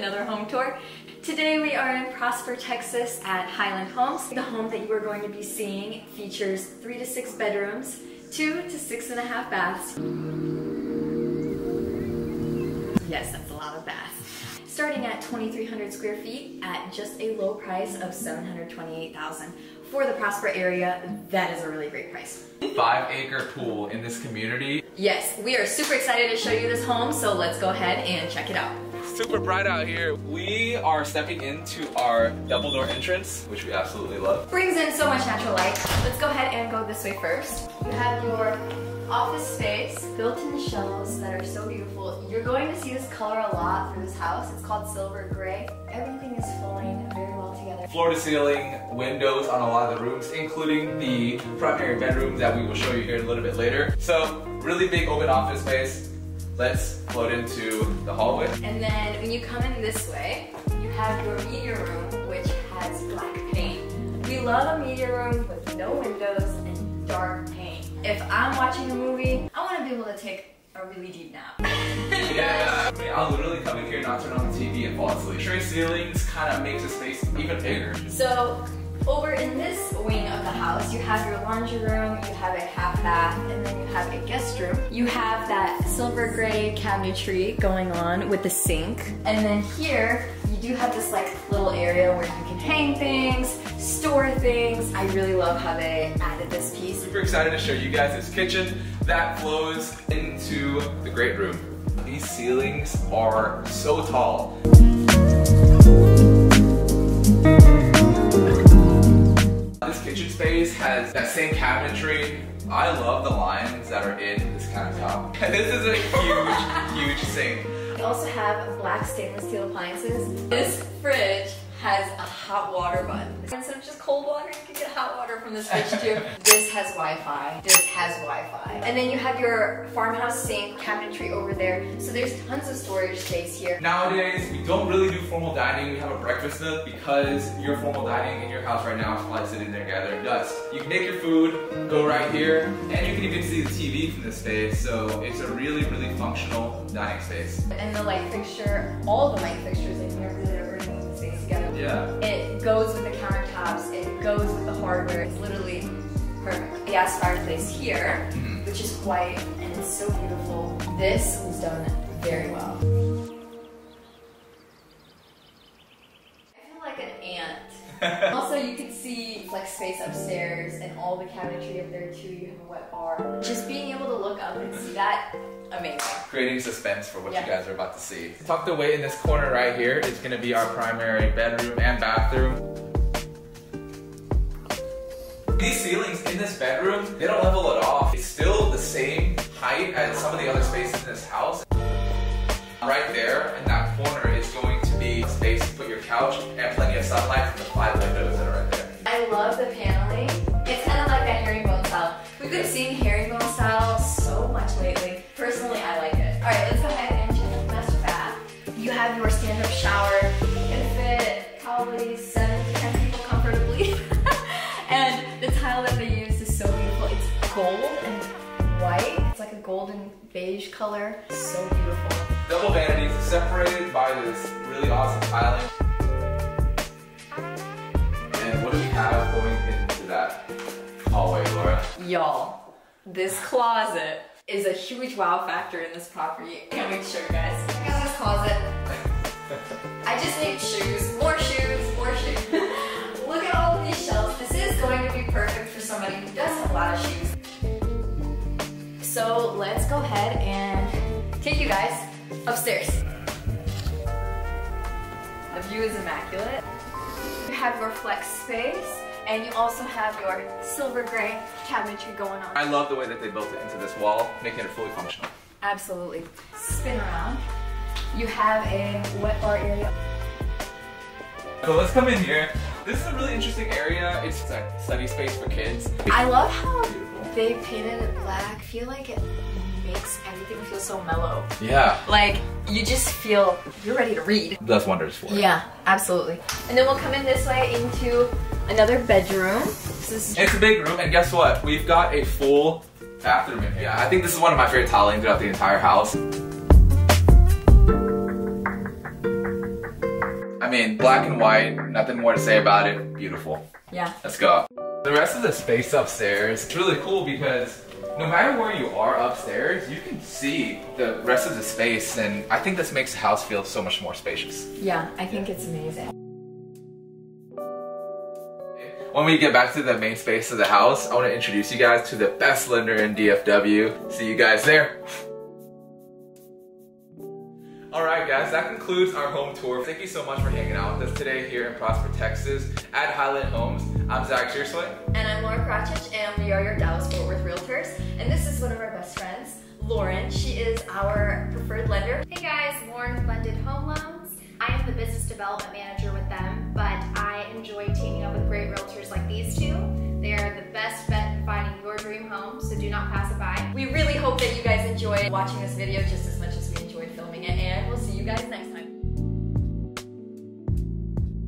Another home tour. Today we are in Prosper, Texas at Highland Homes. The home that you are going to be seeing features three to six bedrooms, two to six and a half baths. Yes, that's a lot of baths. Starting at 2,300 square feet at just a low price of 728,000 for the Prosper area. That is a really great price. Five acre pool in this community. Yes, we are super excited to show you this home, so let's go ahead and check it out. Super bright out here. We are stepping into our double door entrance, which we absolutely love. Brings in so much natural light. Let's go ahead and go this way first. You have your office space, built-in shelves that are so beautiful. You're going to see this color a lot through this house. It's called silver gray. Everything is flowing very well together. Floor to ceiling windows on a lot of the rooms, including the primary bedroom that we will show you here a little bit later. So really big open office space. Let's float into the hallway. And then when you come in this way, you have your media room, which has black paint. We love a media room with no windows and dark paint. If I'm watching a movie, I want to be able to take a really deep nap. Yeah, I'll literally come in here, not turn on the TV, and fall asleep. Tray ceilings kind of makes the space even bigger. So over in this wing of the house, you have your laundry room, you have a half bath, and then you have a guest room. You have that silver gray cabinetry going on with the sink. And then here, you do have this like little area where you can hang things, store things. I really love how they added this piece. Super excited to show you guys this kitchen that flows into the great room. These ceilings are so tall. Space has that same cabinetry. I love the lines that are in this countertop. This is a huge, huge sink. We also have black stainless steel appliances. This fridge has a hot water button. Instead of just cold water, you can get hot water from this fridge too. this has Wi-Fi. This has Wi-Fi. And then you have your farmhouse sink cabinetry over there. So there's tons of storage space here. Nowadays, we don't really do formal dining. We have a breakfast nook because your formal dining in your house right now is probably sitting there gathering dust. You can make your food, go right here, and you can even see the TV from this space. So it's a really, really functional dining space. And the light fixture, all the light fixtures in here together. Yeah. It goes with the countertops, it goes with the hardware. It's literally perfect. The gas fireplace here, Mhm. which is white and it's so beautiful. This was done very well. I feel like an ant. also, you can see flex space upstairs and all the cabinetry up there too. You have a wet bar. Just being able to look up and see that, amazing. Creating suspense for what Yeah. you guys are about to see. Tucked away in this corner right here is gonna be our primary bedroom and bathroom. These ceilings in this bedroom, they don't level it off. It's still the same height as some of the other spaces in this house. Right there couch and plenty of sunlight from the five windows that are right there. I love the paneling. It's kind of like that herringbone style. We've been seeing herringbone style so much lately. Personally, I like it. All right, let's go ahead and check out the master bath. You have your stand-up shower. You can fit probably seven to ten people comfortably. and the tile that they use is so beautiful. It's gold and white. It's like a golden beige color. So beautiful. Double vanities separated by this really awesome tiling. Lora? Y'all, this closet is a huge wow factor in this property. Can't wait to show you guys. Check out this closet. I just need shoes, more shoes, more shoes. Look at all of these shelves. This is going to be perfect for somebody who does have a lot of shoes. So let's go ahead and take you guys upstairs. The view is immaculate. You have your flex space, and you also have your silver gray cabinetry going on. I love the way that they built it into this wall, making it fully functional. Absolutely. Spin around. You have a wet bar area. So let's come in here. This is a really interesting area. It's a study space for kids. I love how they painted it black. I feel like it makes everything feel so mellow. Yeah. Like, you just feel you're ready to read. That's wonderful. Yeah, absolutely. And then we'll come in this way into another bedroom. This is It's a big room, and guess what? We've got a full bathroom in here. Yeah, I think this is one of my favorite tiling throughout the entire house. I mean, black and white, nothing more to say about it. Beautiful. Yeah. Let's go. The rest of the space upstairs, it's really cool because no matter where you are upstairs, you can see the rest of the space and I think this makes the house feel so much more spacious. Yeah, I think it's amazing. When we get back to the main space of the house, I want to introduce you guys to the best lender in DFW. See you guys there. Alright guys, that concludes our home tour. Thank you so much for hanging out with us today here in Prosper, Texas at Highland Homes. I'm Zack Srisauy. And I'm Lauren Karacic, and we are your Dallas Fort Worth Realtors. And this is one of our best friends, Lauren. She is our preferred lender. Hey guys, Lauren Blended Home Loans. I am the business development manager with them, but I enjoy teaming up with great realtors like these two. They are the best bet home, so do not pass it by. We really hope that you guys enjoyed watching this video just as much as we enjoyed filming it, and we'll see you guys next time.